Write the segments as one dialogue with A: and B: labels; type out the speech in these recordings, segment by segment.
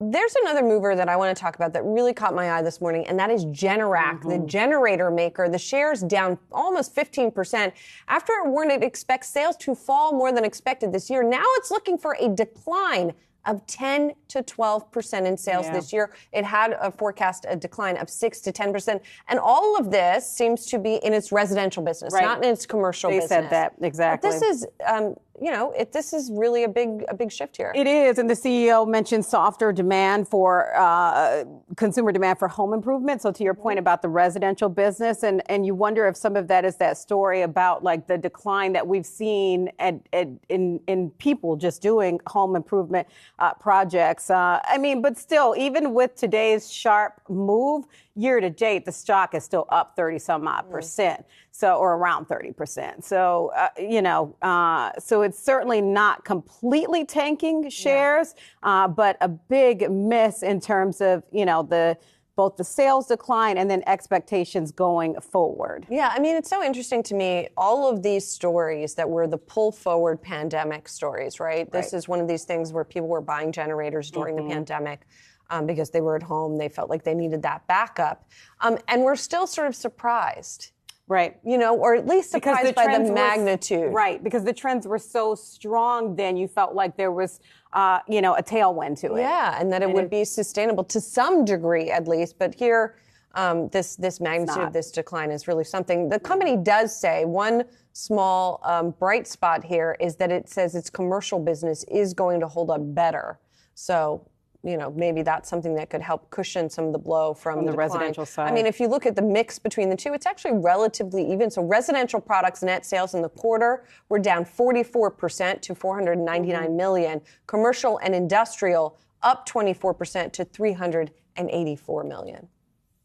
A: There's another mover that I want to talk about that really caught my eye this morning, and that is Generac, mm-hmm. the generator maker. The shares down almost 15% after it warned it expects sales to fall more than expected this year. Now it's looking for a decline of 10 to 12 percent in sales yeah. this year. It had a forecast a decline of 6 to 10 percent, and all of this seems to be in its residential business, right. not in its commercial
B: they
A: business.
B: They said that exactly.
A: But this is um, you know, it, this is really a big a big shift here.
B: It is, and the CEO mentioned softer demand for uh, consumer demand for home improvement. So to your point about the residential business, and and you wonder if some of that is that story about like the decline that we've seen at, at in in people just doing home improvement uh, projects. Uh, I mean, but still, even with today's sharp move, year to date, the stock is still up 30 some odd mm. percent. So, or around 30 percent. So, uh, you know, uh, so it's certainly not completely tanking shares, yeah. uh, but a big miss in terms of, you know, the, both the sales decline and then expectations going forward.
A: Yeah, I mean, it's so interesting to me. All of these stories that were the pull forward pandemic stories, right? right. This is one of these things where people were buying generators during mm-hmm. the pandemic um, because they were at home. They felt like they needed that backup. Um, and we're still sort of surprised.
B: Right.
A: You know, or at least surprised the by the magnitude.
B: Were, right. Because the trends were so strong then, you felt like there was, uh, you know, a tailwind to it.
A: Yeah, and that it and would it, be sustainable to some degree at least. But here, um, this, this magnitude of this decline is really something. The company does say one small um, bright spot here is that it says its commercial business is going to hold up better. So you know, maybe that's something that could help cushion some of the blow from,
B: from
A: the,
B: the residential side.
A: I mean, if you look at the mix between the two, it's actually relatively even. So residential products net sales in the quarter were down 44% to 499 mm-hmm. million. Commercial and industrial up 24% to 384 million.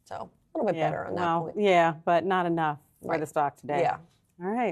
A: So a little bit
B: yeah,
A: better on that
B: well,
A: point.
B: Yeah, but not enough for the stock today.
A: Yeah.
B: All right.